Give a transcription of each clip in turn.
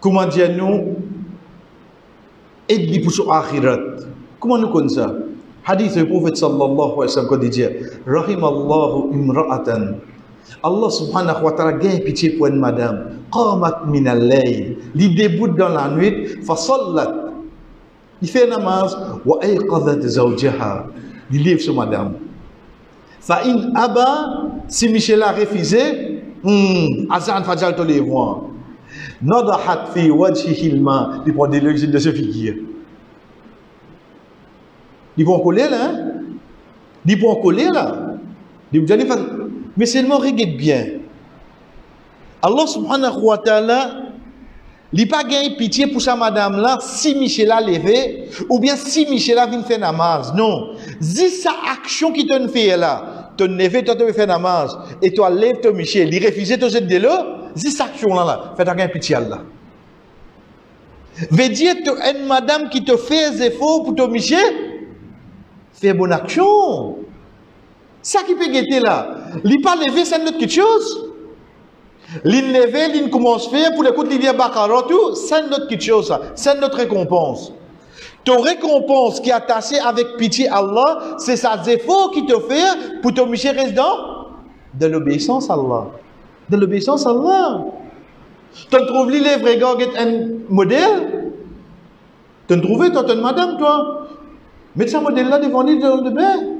comment dire nous aide pour son akhirat comment nous connaissons ça hadith du prophète sallallahu alayhi wa sallam il dit rahimallahu imra'atan Allah subhanahu wa ta'ala gagne pitié pour une madame qamat min al-layl li débute dans la nuit fa sallat il fait namaz wa ayqadhat zawjaha il lève sur madame fa in aba si Michel a refusé hmm, azan fajal to les voir nadahat fi wajhihi al-ma. Il prend des de ce figure. Ils vont coller là hein? ils vont coller là. Ils vont faire mais seulement regarde bien. Allah subhanahu wa ta'ala il pas gagné pitié pour sa madame là si Michel a levé ou bien si Michel a vient faire namaz. Non. Si sa action qui te fait là. Ton neveu toi te fait namaz. Et toi lève ton Michel. Il refuse de de si sa action là là fait gagner pitié là veut dire une madame qui te fait des efforts pour ton Michel fait bonne action ça qui peut guetter là il pas levé c'est quelque chose L'inlevé, l'in commence à faire pour coups de l'hiver Bakara, tout, c'est petite chose, c'est notre récompense. Ton récompense qui est attachée avec pitié Allah, c'est ça efforts qui te fait pour te micher résident de l'obéissance à Allah. De l'obéissance à Allah. Tu trouves les vrais gars un modèle? Tu trouves, toi, une madame, toi? Mets ce modèle-là devant lui de bain.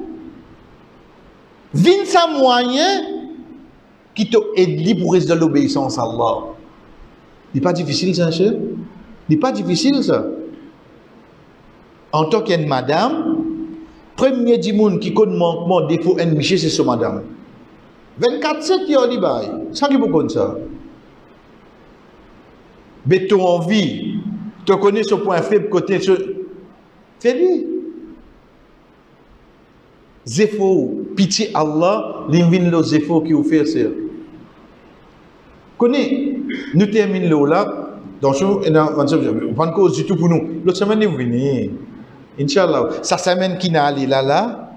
Vine sa moyen qui te aide pour rester dans l'obéissance à Allah. Ce n'est pas difficile ça, cher. Ce n'est pas difficile ça. En tant qu'une madame, premier du monde qui connaît manquement, défaut, un c'est ce madame. 24-7, il y a un Ça qui vous ça. Mais tu as envie, tu connais ce point faible côté, fais-le. Zéfo, pitié Allah, l'invine le zéfo qui vous fait ça. Connais, nous terminons là, dans ce, pas cause du tout pour nous. L'autre semaine, vous venez. Inch'Allah. Sa semaine qui n'a là, là,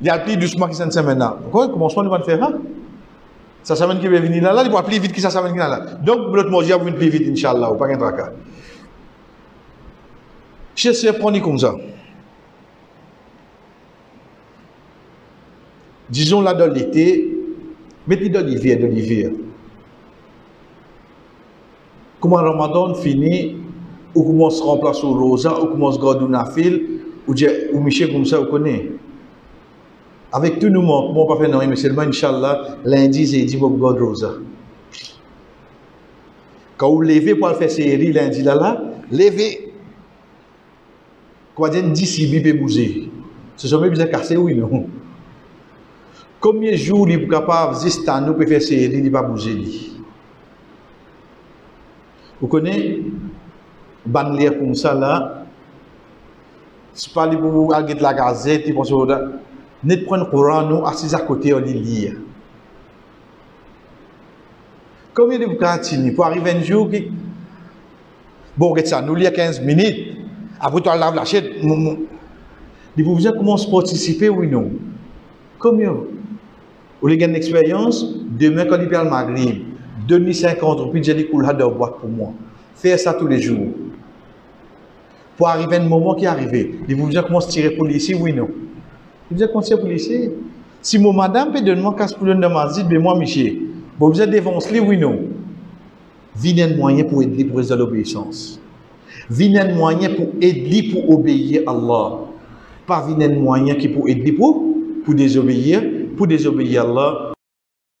il y a plus doucement cette semaine là. Quoi, commencement, nous allons faire, hein? Sa semaine qui va venir là, il va plus vite que sa semaine qui là. Donc, l'autre mois, il va plus vite, Inch'Allah, pas qu'un tracas. Je sais prendre comme ça. disons là dans l'été, mettez dans l'hiver, dans l'hiver. Comment Ramadan finit, ou comment se remplace au rosa, ou comment se garde une file, ou ou Michel comme ça, vous connaissez? Avec tout nous manque, on pas faire non, mais seulement, Inch'Allah, lundi, et dit, vous garde rosa. Quand vous levez pour faire série lundi là, là, levez. Quoi dire, d'ici, peut bouger. Ce sont même bien cassé, oui, non. Combien de jours il est capable d'exister nous pour faire série, il pas bouger. Vous connaissez? Banlier comme ça là, c'est pas pour vous de la gazette, il pense net prendre le courant, nous assis à côté, on lit lire. Combien de vous continuez pour arriver un jour qui. Bon, regarde ça, nous lire 15 minutes, après tu laves la chaîne, vous vous comment participer, oui, non? Combien? Vous avez une expérience, demain quand il parle Maghrib, 2050, puis j'ai dit boîte pour moi. Faire ça tous les jours. Pour arriver à un moment qui est arrivé. Il vous comment se tirer pour ici, oui, non? Vous pour ici. Si mon madame peut donner moi casse pour le namazit, mais moi, Michel, bon, vous êtes dévancé, oui, non. Vine un moyen pour aider pour résoudre l'obéissance. Vine un moyen pour aider pour obéir à Allah. Pas vine un moyen qui pour aider pour, pour désobéir pour désobéir à Allah,